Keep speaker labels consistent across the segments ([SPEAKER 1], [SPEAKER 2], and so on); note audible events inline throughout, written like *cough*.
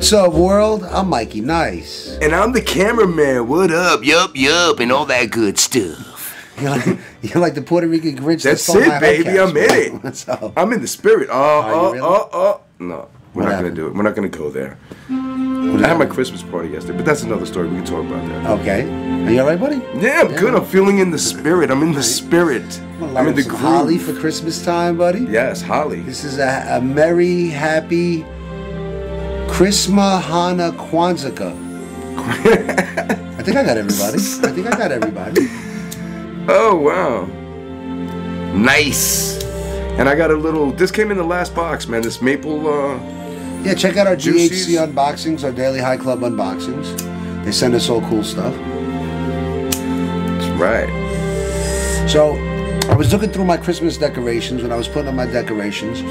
[SPEAKER 1] What's up, world? I'm Mikey Nice.
[SPEAKER 2] And I'm the cameraman. What up? Yup, yup, and all that good stuff. *laughs*
[SPEAKER 1] You're like, you're like the Puerto Rican Grinch. that
[SPEAKER 2] That's it, baby. I'm in it. *laughs* I'm in the spirit. Oh, oh,
[SPEAKER 1] really?
[SPEAKER 2] oh, oh. No, we're
[SPEAKER 1] What
[SPEAKER 2] not gonna do it. We're not gonna go there. I had my Christmas party yesterday, but that's another story. We can talk about that.
[SPEAKER 1] Okay. Are you alright, buddy?
[SPEAKER 2] Yeah, I'm good. I'm feeling in the spirit. I'm in the spirit.
[SPEAKER 1] I'm
[SPEAKER 2] I'm in the groove.
[SPEAKER 1] holly for Christmas time, buddy.
[SPEAKER 2] Yes, Holly.
[SPEAKER 1] This is a, a merry, happy Christmas Hana Kwanzaa. I think I got everybody. I think I got everybody.
[SPEAKER 2] Oh wow, nice. And I got a little. This came in the last box, man. This maple. uh
[SPEAKER 1] Yeah, check out our
[SPEAKER 2] Juicies.
[SPEAKER 1] DHC unboxings, our Daily High Club unboxings. They send us all cool stuff.
[SPEAKER 2] That's right.
[SPEAKER 1] So was looking through my Christmas decorations when I was putting up my decorations.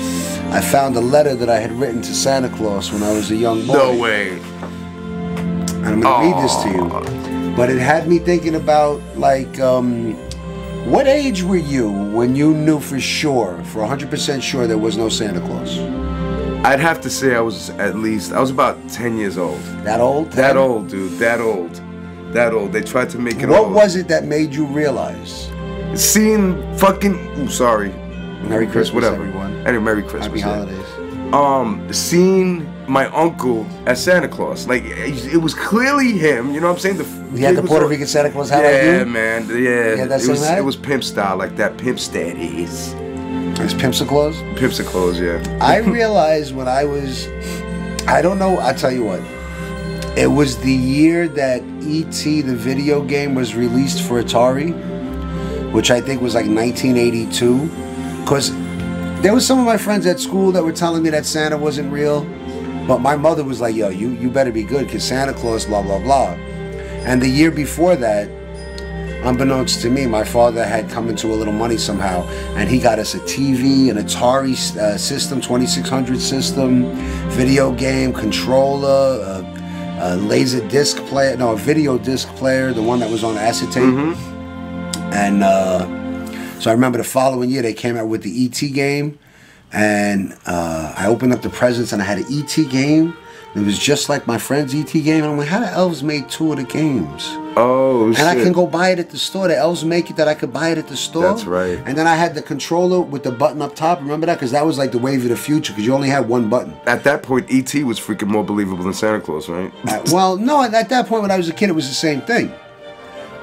[SPEAKER 1] I found a letter that I had written to Santa Claus when I was a young boy.
[SPEAKER 2] No way.
[SPEAKER 1] And I'm gonna read this to you. But it had me thinking about like um, what age were you when you knew for sure, for 100% sure there was no Santa Claus?
[SPEAKER 2] I'd have to say I was at least. I was about ten years old.
[SPEAKER 1] That old?
[SPEAKER 2] That old, dude. That old. That old. They tried to make it.
[SPEAKER 1] What was it that made you realize?
[SPEAKER 2] Seeing fucking. Ooh, sorry.
[SPEAKER 1] Merry Christmas,
[SPEAKER 2] Whatever.
[SPEAKER 1] everyone.
[SPEAKER 2] Anyway, Merry Christmas.
[SPEAKER 1] Happy
[SPEAKER 2] yeah.
[SPEAKER 1] holidays.
[SPEAKER 2] Um, seeing my uncle as Santa Claus, like it was clearly him. You know what I'm saying? The
[SPEAKER 1] had the Puerto Rican Santa Claus hat
[SPEAKER 2] Yeah, man. Yeah.
[SPEAKER 1] had that
[SPEAKER 2] it was
[SPEAKER 1] hat?
[SPEAKER 2] it was pimp style, like that pimp status.
[SPEAKER 1] It's Pimps of Claus?
[SPEAKER 2] Pimps are clothes, yeah.
[SPEAKER 1] I realized when I was, I don't know, I'll tell you what. It was the year that E.T. the video game was released for Atari, which I think was like 1982. Because there was some of my friends at school that were telling me that Santa wasn't real. But my mother was like, yo, you, you better be good because Santa Claus, blah, blah, blah. And the year before that, unbeknownst to me, my father had come into a little money somehow, and he got us a TV, an Atari uh, system, 2600 system, video game controller, a, a laser disc player, no, a video disc player, the one that was on acetate. And uh, so I remember the following year they came out with the ET game, and uh, I opened up the presents and I had an ET game. It was just like my friend's ET game, and I'm like, how the elves made two of the games?
[SPEAKER 2] Oh shit.
[SPEAKER 1] And I can go buy it at the store. The elves make it that I could buy it at the store.
[SPEAKER 2] That's right.
[SPEAKER 1] And then I had the controller with the button up top. Remember that? Because that was like the wave of the future. Because you only had one button.
[SPEAKER 2] At that point, ET was freaking more believable than Santa Claus, right?
[SPEAKER 1] Uh, well, no, at, at that point when I was a kid, it was the same thing.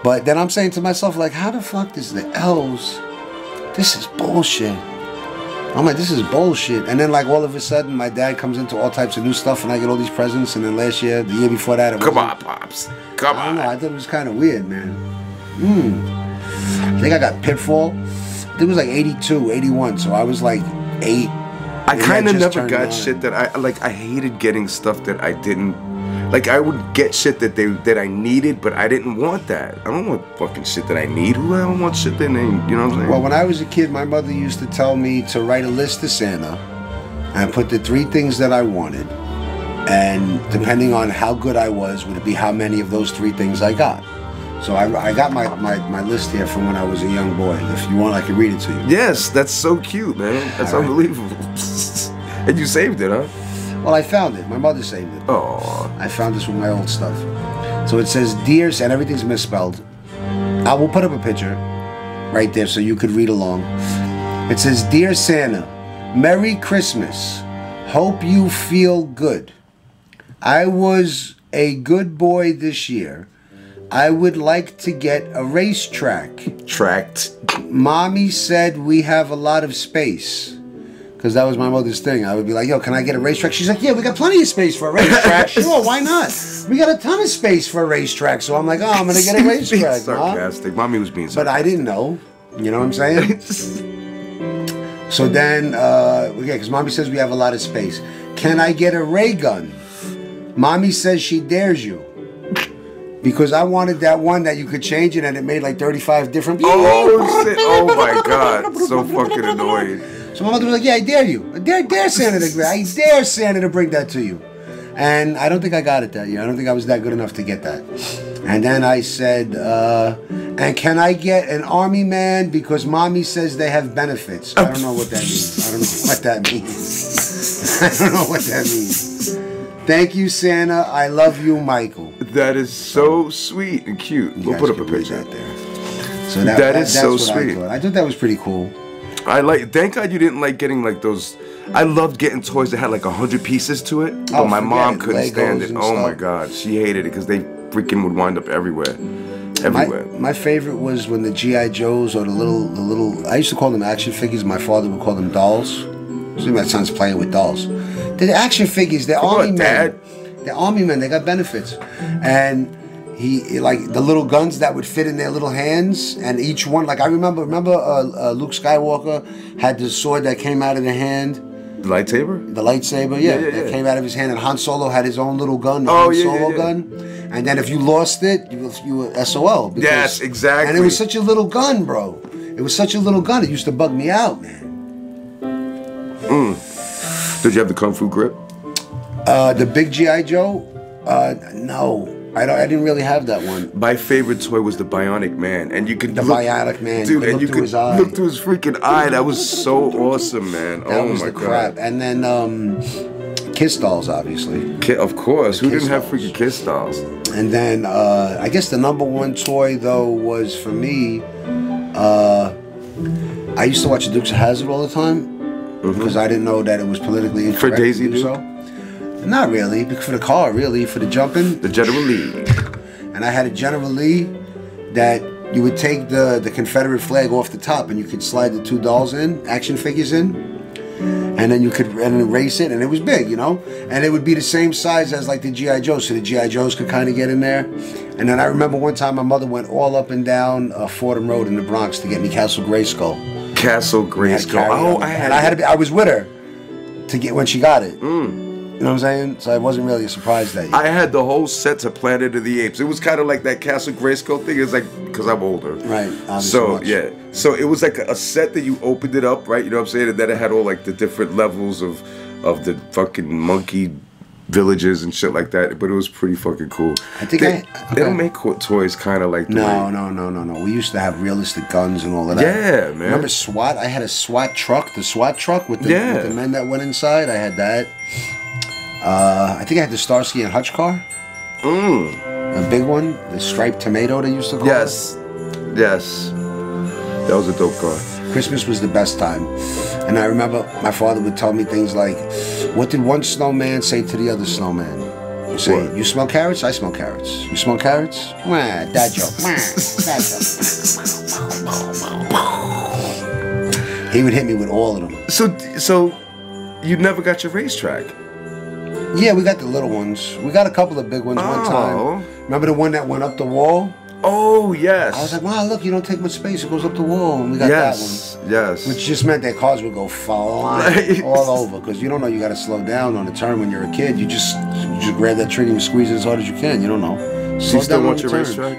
[SPEAKER 1] But then I'm saying to myself, like, how the fuck does the elves? This is bullshit. I'm like, this is bullshit. And then like all of a sudden, my dad comes into all types of new stuff, and I get all these presents. And then last year, the year before that, it
[SPEAKER 2] Come on, pops. Come
[SPEAKER 1] I don't know.
[SPEAKER 2] on.
[SPEAKER 1] I thought it was kind of weird, man. Hmm. I think I got Pitfall. I think it was like 82, 81. So I was like eight.
[SPEAKER 2] I kind of never got shit that I like. I hated getting stuff that I didn't. Like I would get shit that they that I needed, but I didn't want that. I don't want fucking shit that I need. Who the hell wants shit that they? You know what I'm saying?
[SPEAKER 1] Well, when I was a kid, my mother used to tell me to write a list to Santa and put the three things that I wanted. And depending on how good I was, would it be how many of those three things I got. So I, I got my, my, my list here from when I was a young boy. If you want, I can read it to you.
[SPEAKER 2] yes, that's so cute, man. That's
[SPEAKER 1] All right.
[SPEAKER 2] unbelievable. *laughs* and you saved it, huh?
[SPEAKER 1] Well, I found it. My mother saved it.
[SPEAKER 2] Oh,
[SPEAKER 1] I found this with my old stuff. So it says, Dear, and everything's misspelled. I will put up a picture right there so you could read along. It says, Dear Santa, Merry Christmas. Hope you feel good. I was a good boy this year. I would like to get a racetrack.
[SPEAKER 2] tracked.
[SPEAKER 1] Mommy said we have a lot of space. Because that was my mother's thing. I would be like, yo, can I get a racetrack? She's like, yeah, we got plenty of space for a racetrack. *laughs* sure, why not? We got a ton of space for a racetrack. So I'm like, oh, I'm going to get a racetrack. Mom.
[SPEAKER 2] sarcastic. Mommy was being
[SPEAKER 1] But I didn't know. You know what I'm saying? *laughs* so then, uh, okay, because mommy says we have a lot of space. Can I get a ray gun? Mommy says she dares you. Because I wanted that one that you could change it and it made like 35 different.
[SPEAKER 2] Oh shit! Oh my god! So fucking annoying. *laughs*
[SPEAKER 1] So my mother was like, "Yeah, I dare you. I dare, dare Santa to. I dare Santa to bring that to you." And I don't think I got it that year. I don't think I was that good enough to get that. And then I said, uh, "And can I get an army man because mommy says they have benefits?" I don't know what that means. I don't know what that means. *laughs* I don't know what that means. Thank you, Santa. I love you, Michael.
[SPEAKER 2] That is so sweet and cute. We'll put up a picture.
[SPEAKER 1] out there. So that,
[SPEAKER 2] That
[SPEAKER 1] that
[SPEAKER 2] is
[SPEAKER 1] that's
[SPEAKER 2] so
[SPEAKER 1] what
[SPEAKER 2] sweet.
[SPEAKER 1] I thought. I thought that was pretty cool.
[SPEAKER 2] I like. Thank God you didn't like getting like those. I loved getting toys that had like a hundred pieces to it, but
[SPEAKER 1] Oh,
[SPEAKER 2] my mom couldn't
[SPEAKER 1] Legos
[SPEAKER 2] stand it. Oh my. God, she hated it because they freaking would wind up everywhere,
[SPEAKER 1] My,
[SPEAKER 2] everywhere.
[SPEAKER 1] my favorite was when the GI Joes or the little the little I used to call them action figures. My father would call them dolls. See, my son's playing with dolls. They're action figures. They're
[SPEAKER 2] Come
[SPEAKER 1] army
[SPEAKER 2] on,
[SPEAKER 1] men.
[SPEAKER 2] Dad.
[SPEAKER 1] They're army men. They got benefits, and he like the little guns that would fit in their little hands, and each one like I remember. Remember uh, uh, Luke Skywalker had the sword that came out of the hand.
[SPEAKER 2] The lightsaber?
[SPEAKER 1] The lightsaber, yeah,
[SPEAKER 2] Yeah, yeah,
[SPEAKER 1] that
[SPEAKER 2] yeah.
[SPEAKER 1] came out of his hand, and Han Solo had his own little gun, the
[SPEAKER 2] Oh,
[SPEAKER 1] Han Solo gun. And then if you lost it, you, you were SOL. because-
[SPEAKER 2] Yes, exactly.
[SPEAKER 1] And it was such a little gun, bro. It was such a little gun. It used to bug me out, man.
[SPEAKER 2] Did you have the kung fu grip?
[SPEAKER 1] Uh, the big GI Joe, uh, no, I don't. I didn't really have that one.
[SPEAKER 2] My favorite toy was the Bionic Man, and you could
[SPEAKER 1] The
[SPEAKER 2] look,
[SPEAKER 1] Bionic Man, you
[SPEAKER 2] dude,
[SPEAKER 1] could
[SPEAKER 2] and
[SPEAKER 1] look
[SPEAKER 2] you
[SPEAKER 1] through
[SPEAKER 2] could
[SPEAKER 1] his eye.
[SPEAKER 2] look through his freaking eye. That was so *laughs* awesome, man.
[SPEAKER 1] That
[SPEAKER 2] oh
[SPEAKER 1] was
[SPEAKER 2] my
[SPEAKER 1] the crap.
[SPEAKER 2] god.
[SPEAKER 1] And then um, Kiss dolls, obviously.
[SPEAKER 2] Ki- Of course, who didn't have freaking kiss dolls?
[SPEAKER 1] And then uh, I guess the number one toy though was for me. Uh, I used to watch the Dukes of Hazzard all the time because I didn't know that it was politically incorrect.
[SPEAKER 2] Mm-hmm. For Daisy
[SPEAKER 1] to do
[SPEAKER 2] Duke?
[SPEAKER 1] so. Not really, because for the car, really, for the jumping.
[SPEAKER 2] The General Lee.
[SPEAKER 1] And I had a General Lee that you would take the the Confederate flag off the top, and you could slide the two dolls in, action figures in, and then you could and erase it, and it was big, you know, and it would be the same size as like the GI Joe, so the GI Joes could kind of get in there. And then I remember one time my mother went all up and down uh, Fordham Road in the Bronx to get me Castle Grayskull.
[SPEAKER 2] Castle Grayskull. Oh, I had.
[SPEAKER 1] and I had to be, I was with her to get when she got it.
[SPEAKER 2] Mm.
[SPEAKER 1] You know what I'm saying? So I wasn't really surprised that.
[SPEAKER 2] I had the whole set to Planet of the Apes. It was kind of like that Castle Grayskull thing. It's like because I'm older,
[SPEAKER 1] Right,
[SPEAKER 2] So yeah, so it was like a, set that you opened it up, right? You know what I'm saying? And then it had all like the different levels of of the fucking monkey villages and shit like that. But it was pretty fucking cool.
[SPEAKER 1] I think
[SPEAKER 2] they,
[SPEAKER 1] I-
[SPEAKER 2] they don't make toys kind of like
[SPEAKER 1] No,
[SPEAKER 2] way-
[SPEAKER 1] no, no, no, no. We used to have realistic guns and all of that.
[SPEAKER 2] Yeah, man.
[SPEAKER 1] Remember SWAT? I had a SWAT truck, the SWAT truck with the,
[SPEAKER 2] Yeah.
[SPEAKER 1] with the men that went inside. I had that. Uh, I think I had the Starsky and Hutch car,
[SPEAKER 2] Mm.
[SPEAKER 1] a big one, the striped tomato they used to call
[SPEAKER 2] Yes, yes, that was a dope car.
[SPEAKER 1] Christmas was the best time. And I remember my father would tell me things like, What did one snowman say to the other snowman? You say,
[SPEAKER 2] What?
[SPEAKER 1] You smell carrots? I smell carrots. You smell carrots? Wah, dad joke. *laughs* Wah, dad joke. He would hit me with all of them.
[SPEAKER 2] So, so you never got your racetrack?
[SPEAKER 1] Yeah, we got the little ones. We got a couple of big ones one
[SPEAKER 2] Oh.
[SPEAKER 1] time. Remember the one that went up the wall?
[SPEAKER 2] Oh yes.
[SPEAKER 1] I was like, wow, look, you don't take much space. It goes up the wall. And we got
[SPEAKER 2] yes,
[SPEAKER 1] that one.
[SPEAKER 2] yes.
[SPEAKER 1] one. Which just meant that cars would go flying all over. Because you don't know you got to slow down on a turn when you're a kid. You just you just grab that trigger and squeeze it as hard as you can. You don't know. Slow
[SPEAKER 2] you still
[SPEAKER 1] down
[SPEAKER 2] want your
[SPEAKER 1] the turns.
[SPEAKER 2] racetrack?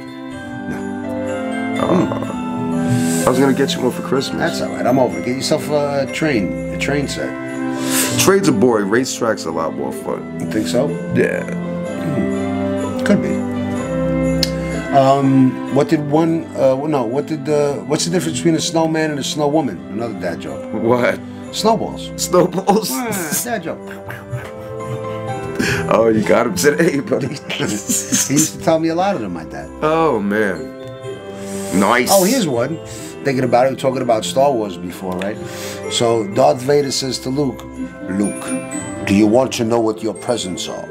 [SPEAKER 1] No.
[SPEAKER 2] Oh. Hmm. I was gonna get you one for Christmas.
[SPEAKER 1] That's all right. I'm over. Get yourself a train, a train set.
[SPEAKER 2] Trades are boring. Racetracks a lot more fun.
[SPEAKER 1] You think so?
[SPEAKER 2] Yeah.
[SPEAKER 1] Could be. Um, what did one? Uh, no. What did? Uh, what's the difference between a snowman and a snow woman? Another dad joke.
[SPEAKER 2] What?
[SPEAKER 1] Snowballs.
[SPEAKER 2] Snowballs?
[SPEAKER 1] Ah, dad joke. *laughs*
[SPEAKER 2] oh, you got him today, buddy. *laughs*
[SPEAKER 1] he used to tell me a lot of them, my dad.
[SPEAKER 2] oh man. Nice.
[SPEAKER 1] Oh, here's one. Thinking about it, we were talking about Star Wars before, right? So Darth Vader says to Luke, Luke, do you want to know what your presents are?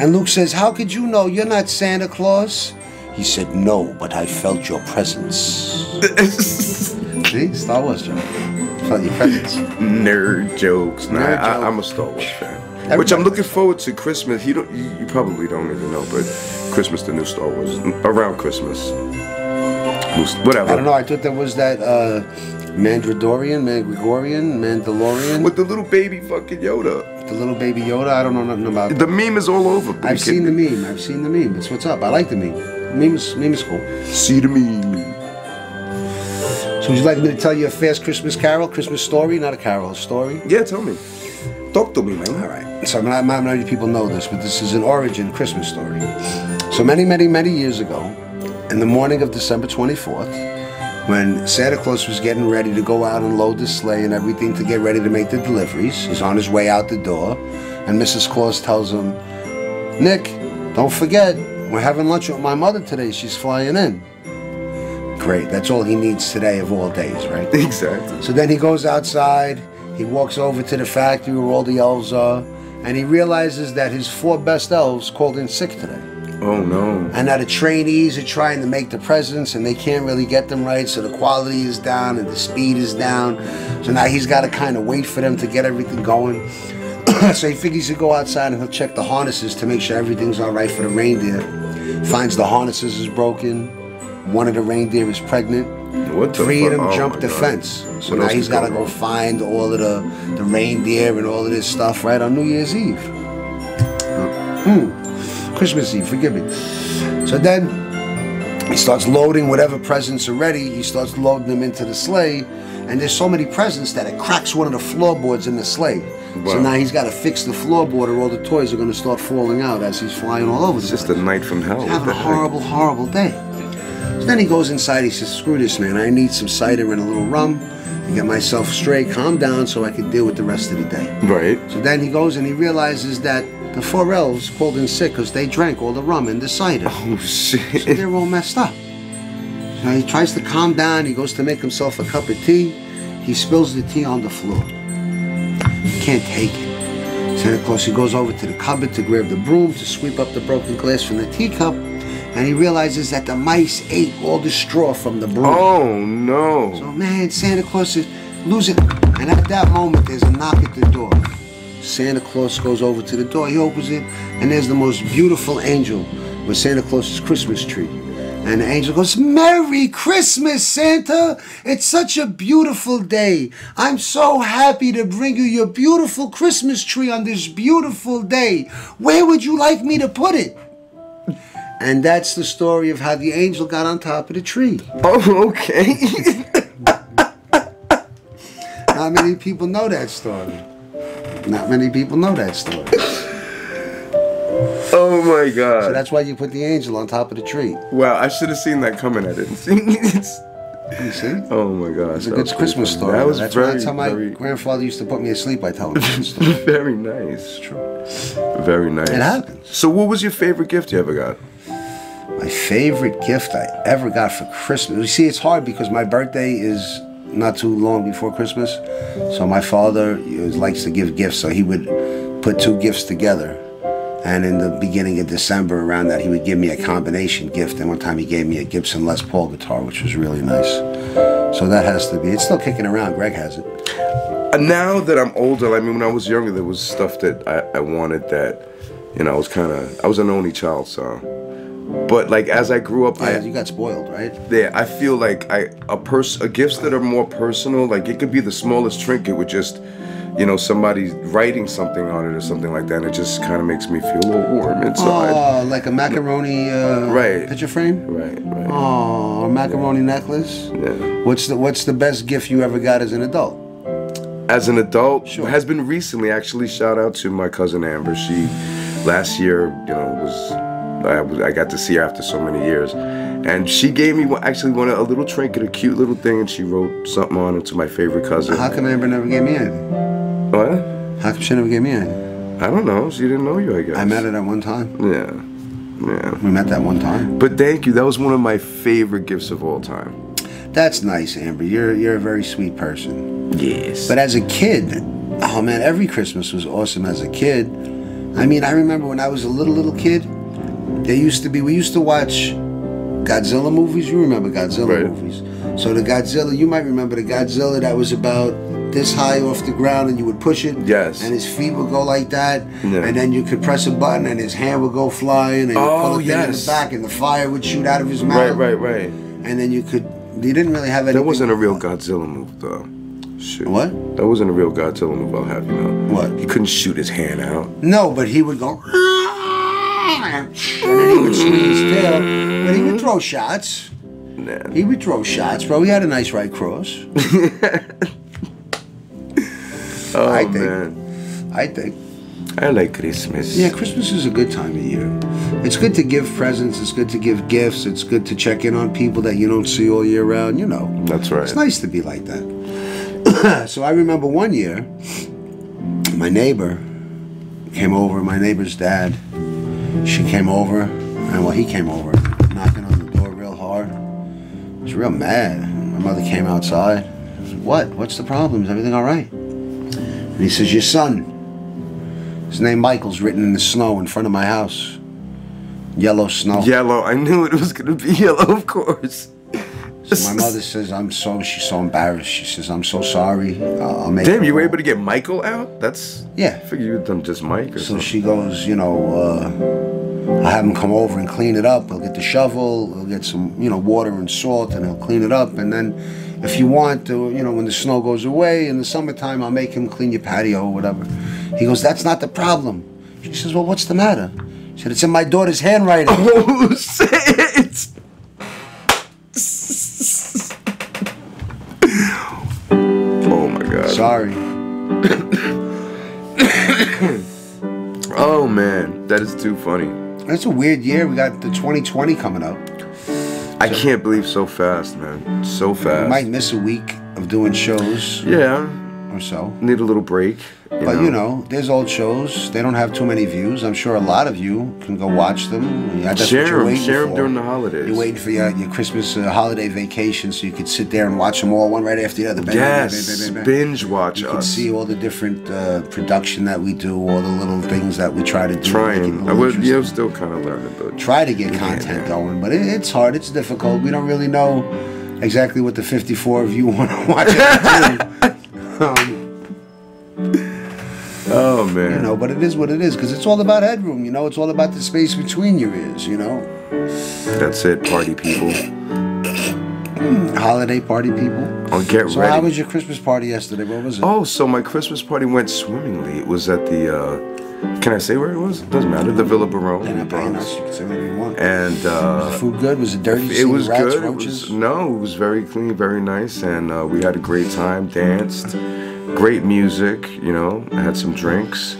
[SPEAKER 1] And Luke says, How could you know? You're not Santa Claus. He said, No, but I felt your presence. *laughs* See? Star Wars joke. Felt your presence.
[SPEAKER 2] Nerd jokes. Nah,
[SPEAKER 1] Nerd
[SPEAKER 2] I. I'm a Star Wars fan.
[SPEAKER 1] Everybody
[SPEAKER 2] Which I'm looking forward to Christmas. You don't. You, you probably don't even know, but Christmas, the new Star Wars, around Christmas. New- Whatever.
[SPEAKER 1] I don't know. I thought there was that uh, Mandradorian, Mandgregorian, Mandalorian,
[SPEAKER 2] With the little baby fucking Yoda.
[SPEAKER 1] the little baby Yoda. I don't know nothing about
[SPEAKER 2] The meme is all over. but
[SPEAKER 1] I've seen the meme. I've seen the meme. It's what's up. I like the meme. Meme is, meme is cool.
[SPEAKER 2] See the meme.
[SPEAKER 1] So would you like me to tell you a fast Christmas carol, Christmas story? Not a carol, a story?
[SPEAKER 2] Yeah, tell me. Talk to me, man.
[SPEAKER 1] All right. So not, not many people know this, but this is an origin Christmas story. So many, many, many years ago, in the morning of December 24th, when Santa Claus was getting ready to go out and load the sleigh and everything to get ready to make the deliveries, he's on his way out the door, and Mrs. Claus tells him, Nick, don't forget, we're having lunch with my mother today. She's flying in. Great. That's all he needs today of all days, right? *laughs*
[SPEAKER 2] Exactly.
[SPEAKER 1] So then he goes outside. He walks over to the factory where all the elves are, and he realizes that his four best elves called in sick today.
[SPEAKER 2] Oh no.
[SPEAKER 1] And now the trainees are trying to make the presents and they can't really get them right, so the quality is down and the speed is down. So now he's got to kind of wait for them to get everything going. *clears throat* so he figures he'll go outside and he'll check the harnesses to make sure everything's all right for the reindeer. Finds the harnesses is broken. One of the reindeer is pregnant.
[SPEAKER 2] What the
[SPEAKER 1] Three of them
[SPEAKER 2] Oh
[SPEAKER 1] jumped the
[SPEAKER 2] God.
[SPEAKER 1] fence. So
[SPEAKER 2] What
[SPEAKER 1] now he's got to go find all of the, the reindeer and all of this stuff right on New Year's Eve. Hmm. Christmas Eve, forgive me. So then he starts loading whatever presents are ready. He starts loading them into the sleigh. And there's so many presents that it cracks one of the floorboards in the sleigh. So now he's got to fix the floorboard or all the toys are going to start falling out as he's flying all over
[SPEAKER 2] It's
[SPEAKER 1] the
[SPEAKER 2] just
[SPEAKER 1] place.
[SPEAKER 2] a night from hell.
[SPEAKER 1] He's having a horrible, horrible day. So then he goes inside. He says, "Screw this, man. I need some cider and a little rum to get myself straight, calm down, so I can deal with the rest of the day."
[SPEAKER 2] Right.
[SPEAKER 1] So then he goes and he realizes that the four elves called in sick because they drank all the rum and the cider.
[SPEAKER 2] Oh
[SPEAKER 1] So
[SPEAKER 2] shit.
[SPEAKER 1] they're all messed up. Now he tries to calm down. He goes to make himself a cup of tea. He spills the tea on the floor. He can't take it. Santa Claus, he goes over to the cupboard to grab the broom to sweep up the broken glass from the teacup. And he realizes that the mice ate all the straw from the broom.
[SPEAKER 2] Oh no.
[SPEAKER 1] So man, Santa Claus is losing. And at that moment, there's a knock at the door. Santa Claus goes over to the door. He opens it, and there's the most beautiful angel with Santa Claus's Christmas tree. And the angel goes, Merry Christmas, Santa! It's such a beautiful day. I'm so happy to bring you your beautiful Christmas tree on this beautiful day. Where would you like me to put it? And that's the story of how the angel got on top of the tree.
[SPEAKER 2] Oh okay. *laughs*
[SPEAKER 1] How many people know that story. Not many people know that story. *laughs*
[SPEAKER 2] oh my god.
[SPEAKER 1] So that's why you put the angel on top of the tree.
[SPEAKER 2] Wow, I should have seen that coming. I didn't see it. *laughs*
[SPEAKER 1] You see?
[SPEAKER 2] Oh my gosh.
[SPEAKER 1] It's a good Christmas story.
[SPEAKER 2] That was
[SPEAKER 1] that's
[SPEAKER 2] very,
[SPEAKER 1] that's how my
[SPEAKER 2] very,
[SPEAKER 1] grandfather used to put me asleep by telling me that *laughs* story.
[SPEAKER 2] very nice.
[SPEAKER 1] True.
[SPEAKER 2] Very nice.
[SPEAKER 1] It happens.
[SPEAKER 2] So, what was your favorite gift you ever got?
[SPEAKER 1] My favorite gift I ever got for Christmas. You see, it's hard because my birthday is not too long before Christmas. So my father likes to give gifts, so he would put two gifts together. And in the beginning of December, around that, he would give me a combination gift. And one time he gave me a Gibson Les Paul guitar, which was really nice. So that has to be. It's still kicking around. Greg has it.
[SPEAKER 2] Now that I'm older, I mean, when I was younger, there was stuff that I, I wanted that, you know, I was kind of, I was an only child, so. But like as I grew up,
[SPEAKER 1] Yeah,
[SPEAKER 2] I
[SPEAKER 1] you got spoiled, right?
[SPEAKER 2] yeah, I feel like I a pers a gifts that are more personal, like it could be the smallest trinket with just, you know, somebody writing something on it or something like that, and it just kind of makes me feel a little warm inside.
[SPEAKER 1] Oh, like a macaroni uh,
[SPEAKER 2] Right.
[SPEAKER 1] picture frame.
[SPEAKER 2] Right, right.
[SPEAKER 1] Oh, a macaroni necklace.
[SPEAKER 2] Yeah.
[SPEAKER 1] What's the What's the best gift you ever got as an adult?
[SPEAKER 2] as an adult
[SPEAKER 1] Sure.
[SPEAKER 2] has been recently actually shout out to my cousin amber she last year you know was I, was, I got to see her after so many years and she gave me actually one a little trinket a cute little thing and she wrote something on it to my favorite cousin
[SPEAKER 1] How come Amber never gave me anything?
[SPEAKER 2] what
[SPEAKER 1] How come she never gave me anything?
[SPEAKER 2] i don't know she didn't know you i guess
[SPEAKER 1] I met her that one time.
[SPEAKER 2] yeah yeah
[SPEAKER 1] We met that one time.
[SPEAKER 2] but thank you that was one of my favorite gifts of all time
[SPEAKER 1] That's nice, Amber. You're you're a very sweet person.
[SPEAKER 2] yes
[SPEAKER 1] But as a kid, oh man, every Christmas was awesome as a kid. I mean, I remember when I was a little little kid, there used to be we used to watch Godzilla movies. You remember Godzilla
[SPEAKER 2] Right.
[SPEAKER 1] movies? So the Godzilla, you might remember the Godzilla that was about this high off the ground, and you would push it.
[SPEAKER 2] Yes.
[SPEAKER 1] And his feet would go like that,
[SPEAKER 2] Yeah.
[SPEAKER 1] and then you could press a button, and his hand would go flying, and
[SPEAKER 2] Oh,
[SPEAKER 1] pull it oh,
[SPEAKER 2] in
[SPEAKER 1] the back, and the fire would shoot out of his mouth.
[SPEAKER 2] right right right
[SPEAKER 1] And then you could. You didn't really have anything.
[SPEAKER 2] that wasn't a real godzilla move though Shoot.
[SPEAKER 1] What?
[SPEAKER 2] That wasn't a real Godzilla move, I'll have you know.
[SPEAKER 1] What?
[SPEAKER 2] He couldn't shoot his hand out.
[SPEAKER 1] No, but he would go. And then he would his tail. But he would throw shots.
[SPEAKER 2] Nah.
[SPEAKER 1] He would throw shots, bro. He had a nice right cross. *laughs*
[SPEAKER 2] Oh
[SPEAKER 1] I think.
[SPEAKER 2] man.
[SPEAKER 1] I think.
[SPEAKER 2] I like Christmas.
[SPEAKER 1] Yeah, Christmas is a good time of year. It's good to give presents. It's good to give gifts. It's good to check in on people that you don't see all year round. You know.
[SPEAKER 2] That's right.
[SPEAKER 1] It's nice to be like that. *coughs* so I remember one year, my neighbor came over, my neighbor's dad, she came over, and well, he came over, knocking on the door real hard. I was real mad. My mother came outside. Said, what? What's the problem? Is everything all right? And he says, your son. His name Michael's written in the snow in front of my house. Yellow snow.
[SPEAKER 2] Yellow. I knew it was gonna be *laughs* yellow, of course.
[SPEAKER 1] So my mother says, I'm so, she's so embarrassed. She says, I'm so sorry. I'll I'll make
[SPEAKER 2] Damn, you were able to get Michael out? That's.
[SPEAKER 1] Yeah.
[SPEAKER 2] I figured you'd done just Mike or
[SPEAKER 1] So
[SPEAKER 2] something.
[SPEAKER 1] she goes, you know, uh, I have him come over and clean it up. He'll get the shovel, he'll get some, you know, water and salt, and he'll clean it up. And then, if you want to, you know, when the snow goes away in the summertime, I'll make him clean your patio or whatever. He goes, that's not the problem. She says, well, what's the matter? She said, it's in my daughter's handwriting. *laughs*
[SPEAKER 2] Oh shit! oh my god.
[SPEAKER 1] Sorry. *coughs*
[SPEAKER 2] Oh man, that is too funny.
[SPEAKER 1] It's a weird year. We got the 2020 coming up.
[SPEAKER 2] I can't believe so fast, man. So
[SPEAKER 1] We
[SPEAKER 2] fast.
[SPEAKER 1] might miss a week of doing shows
[SPEAKER 2] Yeah,
[SPEAKER 1] or so.
[SPEAKER 2] need a little break. You
[SPEAKER 1] But
[SPEAKER 2] know?
[SPEAKER 1] you know, there's old shows. They don't have too many views. I'm sure a lot of you can go watch them. Yeah, that's
[SPEAKER 2] Share
[SPEAKER 1] what you're
[SPEAKER 2] 'em,
[SPEAKER 1] waiting
[SPEAKER 2] share 'em
[SPEAKER 1] for.
[SPEAKER 2] during the holidays.
[SPEAKER 1] You're waiting for your, your Christmas uh, holiday vacation, so you could sit there and watch them all, one right after the other. Bang, bang, bang,
[SPEAKER 2] yes,
[SPEAKER 1] bang, bang,
[SPEAKER 2] binge watch
[SPEAKER 1] You can see all the different uh, production that we do, all the little things that we try to do. to make it a
[SPEAKER 2] Trying. I would. Yeah, I'm still kind of learning, but
[SPEAKER 1] Try to get content going, but it, it's hard. It's difficult. We don't really know exactly what the 54 of you *laughs* want to watch. *laughs* um, *laughs*
[SPEAKER 2] oh man.
[SPEAKER 1] you know, but it is what it is because it's all about headroom. You know, it's all about the space between your ears. You know,
[SPEAKER 2] That's it, party people.
[SPEAKER 1] holiday party people.
[SPEAKER 2] Oh, get
[SPEAKER 1] So
[SPEAKER 2] ready.
[SPEAKER 1] how was your Christmas party yesterday? What was it?
[SPEAKER 2] Oh, so my Christmas party went swimmingly. It was at the. uh Can I say where it was? Doesn't matter. The Villa Barone in the Bronx.
[SPEAKER 1] You can say whatever you want.
[SPEAKER 2] And uh,
[SPEAKER 1] was the food good? Was it dirty?
[SPEAKER 2] It was
[SPEAKER 1] rats,
[SPEAKER 2] good. It was, no, it was very clean, very nice, and uh, we had a great time. Danced, great music. You know, I had some drinks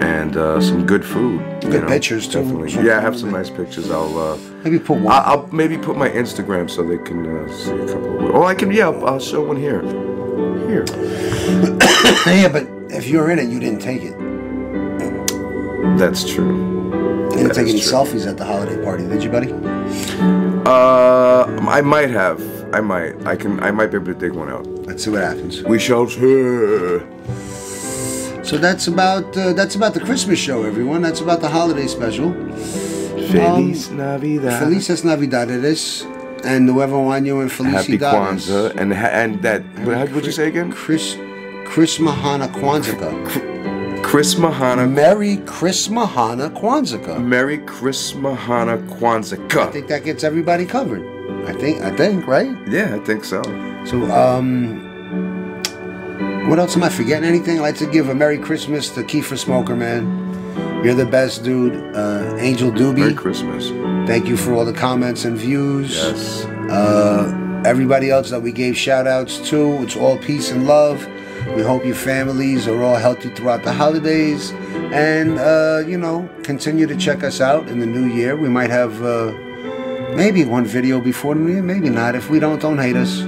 [SPEAKER 2] and uh, some good food. you
[SPEAKER 1] Good pictures, too.
[SPEAKER 2] Definitely. Yeah, I have some nice pictures. I'll. Uh,
[SPEAKER 1] Maybe put one.
[SPEAKER 2] I- I'll maybe put my Instagram so they can uh, see a couple. Of, oh, I can. Yeah, I'll, I'll show one here. Here. *coughs*
[SPEAKER 1] yeah, but if you were in it, you didn't take it.
[SPEAKER 2] That's true.
[SPEAKER 1] You didn't take any
[SPEAKER 2] true.
[SPEAKER 1] selfies at the holiday party, did you, buddy?
[SPEAKER 2] Uh, I might have. I might. I can. I might be able to dig one out.
[SPEAKER 1] Let's see what happens.
[SPEAKER 2] We shall see.
[SPEAKER 1] So that's about uh, that's about the Christmas show, everyone. That's about the holiday special.
[SPEAKER 2] Feliz Navidad.
[SPEAKER 1] Felices Navidades and Nuevo Año and
[SPEAKER 2] Happy
[SPEAKER 1] Felicidades.
[SPEAKER 2] Kwanzaa and and that. What would you say again?
[SPEAKER 1] Chris Chris Mahana Kwanzaa.
[SPEAKER 2] Chris Mahana.
[SPEAKER 1] Merry Chris Mahana Kwanzaa.
[SPEAKER 2] Merry Chris Mahana Kwanzaa.
[SPEAKER 1] I think that gets everybody covered. I think I think, right?
[SPEAKER 2] Yeah, I think so.
[SPEAKER 1] So um what else am I forgetting? Anything? I'd like to give a Merry Christmas to Kiefer Smoker, man. You're the best dude. Uh, Angel Doobie.
[SPEAKER 2] Merry Christmas.
[SPEAKER 1] Thank you for all the comments and views.
[SPEAKER 2] Yes.
[SPEAKER 1] Uh, everybody else that we gave shout outs to, it's all peace and love. We hope your families are all healthy throughout the holidays. And, uh, you know, continue to check us out in the new year. We might have uh, maybe one video before the new year, maybe not. If we don't, don't hate us.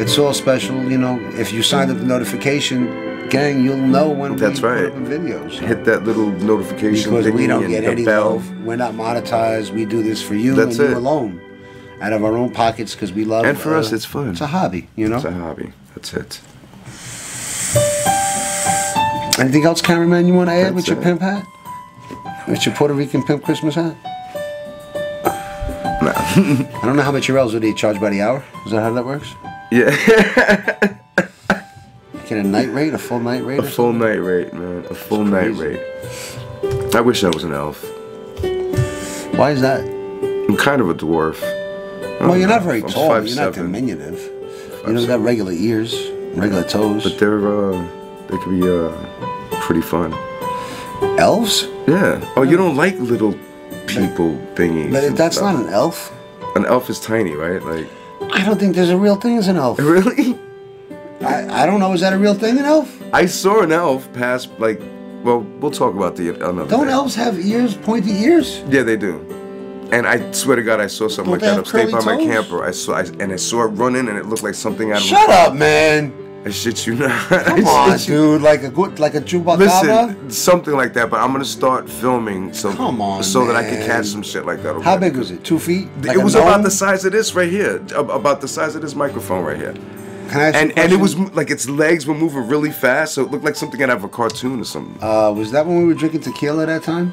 [SPEAKER 1] It's all special, you know. If you signed up the notification, gang, you'll know when
[SPEAKER 2] That's
[SPEAKER 1] we
[SPEAKER 2] right.
[SPEAKER 1] put up a video. So.
[SPEAKER 2] Hit that little notification
[SPEAKER 1] Because we don't get any
[SPEAKER 2] bell.
[SPEAKER 1] love. We're not monetized. We do this for you
[SPEAKER 2] That's
[SPEAKER 1] and you
[SPEAKER 2] it.
[SPEAKER 1] alone, out of our own pockets because we love.
[SPEAKER 2] And for
[SPEAKER 1] uh,
[SPEAKER 2] us, it's fun.
[SPEAKER 1] It's a hobby, you know.
[SPEAKER 2] It's a hobby. That's it.
[SPEAKER 1] Anything else, cameraman? You want to add with your
[SPEAKER 2] it.
[SPEAKER 1] pimp hat? With your Puerto Rican pimp Christmas hat?
[SPEAKER 2] Nah. *laughs*
[SPEAKER 1] I don't know how much your elves would you charge by the hour. Is that how that works?
[SPEAKER 2] yeah. *laughs*
[SPEAKER 1] Get a night rate, a full night rate.
[SPEAKER 2] a full night rate, man. A full night rate. I wish I was an elf.
[SPEAKER 1] Why is that?
[SPEAKER 2] I'm kind of a dwarf.
[SPEAKER 1] Well, you're not very
[SPEAKER 2] I'm
[SPEAKER 1] tall.
[SPEAKER 2] five
[SPEAKER 1] You're not
[SPEAKER 2] seven.
[SPEAKER 1] diminutive. You don't got regular ears, regular toes.
[SPEAKER 2] But they're uh, they could be uh, pretty fun.
[SPEAKER 1] elves?
[SPEAKER 2] Yeah. Oh, you don't like little people thingies.
[SPEAKER 1] But that's not an elf.
[SPEAKER 2] An elf is tiny, right? Like
[SPEAKER 1] I don't think there's a real thing as an elf. *laughs*
[SPEAKER 2] really?
[SPEAKER 1] I, I don't know. Is that a real thing, an elf?
[SPEAKER 2] I saw an elf pass like. Well, we'll talk about the another.
[SPEAKER 1] Don't
[SPEAKER 2] day.
[SPEAKER 1] elves have ears, pointy ears?
[SPEAKER 2] Yeah, they do. And I swear to God, I saw something
[SPEAKER 1] Don't
[SPEAKER 2] like that upstate by
[SPEAKER 1] curly
[SPEAKER 2] my camper. I saw, I, and I saw it running, and it looked like something out of.
[SPEAKER 1] Shut up, man.
[SPEAKER 2] I shit you not.
[SPEAKER 1] Come *laughs* on, dude. Like a good, like a chupacabra.
[SPEAKER 2] Listen, something like that. But I'm gonna start filming so
[SPEAKER 1] Come on,
[SPEAKER 2] so that I can catch some shit like that.
[SPEAKER 1] How big was it? Two feet? Like
[SPEAKER 2] it was
[SPEAKER 1] gnome?
[SPEAKER 2] about the size of this right here, about the size of this microphone right here.
[SPEAKER 1] Can I ask you a
[SPEAKER 2] And and it was like its legs were moving really fast, so it looked like something out of a cartoon or something.
[SPEAKER 1] Uh, was that when we were drinking tequila that time?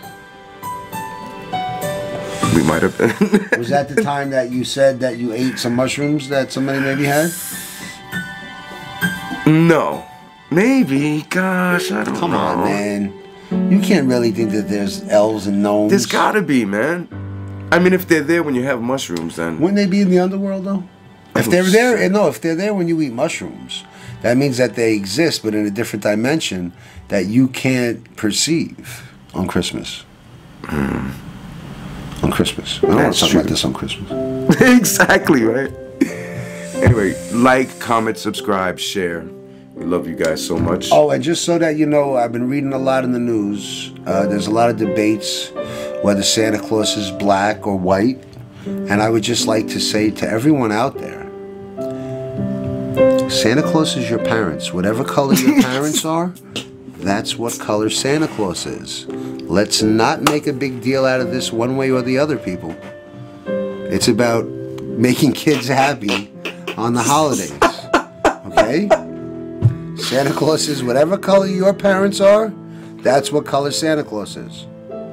[SPEAKER 2] we might have been.
[SPEAKER 1] Was that the *laughs* time that you said that you ate some mushrooms that somebody maybe had?
[SPEAKER 2] No, maybe. Gosh, I don't
[SPEAKER 1] Come
[SPEAKER 2] know.
[SPEAKER 1] on, man. You can't really think that there's elves and gnomes.
[SPEAKER 2] There's gotta be, man. I mean, if they're there when you have mushrooms, then
[SPEAKER 1] Wouldn't they be in the underworld though? If they're there, no, if they're there when you eat mushrooms, that means that they exist, but in a different dimension that you can't perceive on Christmas. Hmm. On Christmas. I don't want to talk
[SPEAKER 2] true.
[SPEAKER 1] about this on Christmas. *laughs*
[SPEAKER 2] exactly right. Anyway, like, comment, subscribe, share. We love you guys so much.
[SPEAKER 1] Oh, and just so that you know, I've been reading a lot in the news. Uh, there's a lot of debates whether Santa Claus is black or white. And I would just like to say to everyone out there Santa Claus is your parents. Whatever color your *laughs* parents are, that's what color Santa Claus is. Let's not make a big deal out of this one way or the other, people. It's about making kids happy on the holidays. *laughs* Okay? Santa Claus is whatever color your parents are, that's what color Santa Claus is.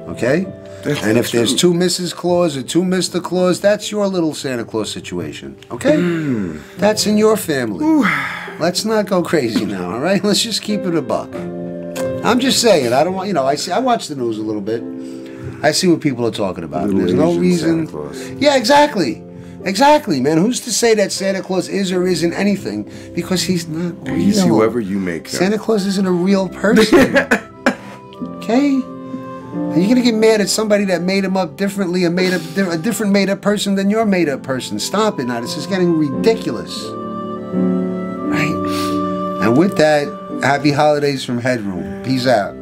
[SPEAKER 1] Okay?
[SPEAKER 2] That's
[SPEAKER 1] and if there's two Mrs. Claus or two Mr. Claus, that's your little Santa Claus situation. Okay?
[SPEAKER 2] Hmm.
[SPEAKER 1] That's in your family. Let's not go crazy now, all right? Let's just keep it a buck. I'm just saying, I don't want, you know, I see I watch the news a little bit. I see what people are talking about. There's no reason. Yeah, exactly. Exactly, man. Who's to say that Santa Claus is or isn't anything? Because he's not real.
[SPEAKER 2] He's whoever you make him.
[SPEAKER 1] Santa Claus isn't a real person. *laughs* okay? And you're gonna get mad at somebody that made him up differently, a made up, a different made up person than your made up person. Stop it now. This is getting ridiculous. Right? And with that, happy holidays from Headroom. Peace out.